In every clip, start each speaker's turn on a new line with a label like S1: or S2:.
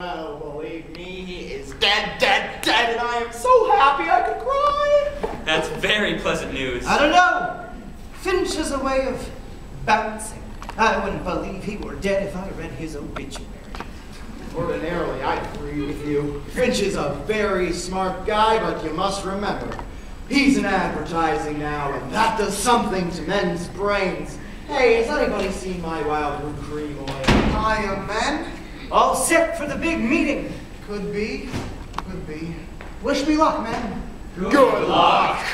S1: Oh, believe me, he is dead, dead, dead, and I am so happy I could cry.
S2: That's very pleasant news.
S3: I don't know. Finch has a way of bouncing. I wouldn't believe he were dead if I read his obituary.
S1: Ordinarily, I agree with you. Finch is a very smart guy, but you must remember, he's in advertising now, and that does something to men's brains. Hey, has anybody seen my Wildroot cream oil?
S4: Hiya, men.
S3: All set for the big meeting.
S4: Could be. Could be.
S3: Wish me luck, man.
S1: Good luck.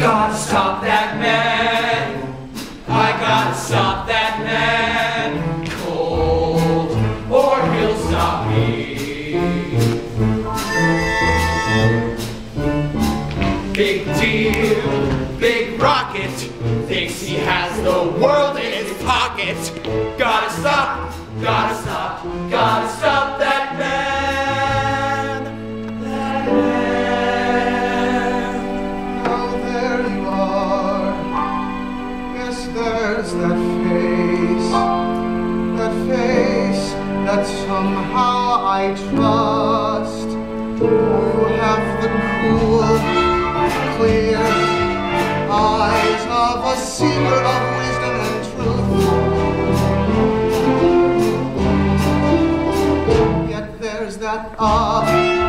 S5: Gotta stop that man. I gotta stop that man. Cold, or he'll stop me. Big deal, big rocket. Thinks he has the world in his pocket. Gotta stop, gotta stop, gotta stop that man. That man.
S4: Oh, there you are. Yes, there's that face. That face that somehow I trust. You have of a seeker of wisdom and truth. Yet there's that other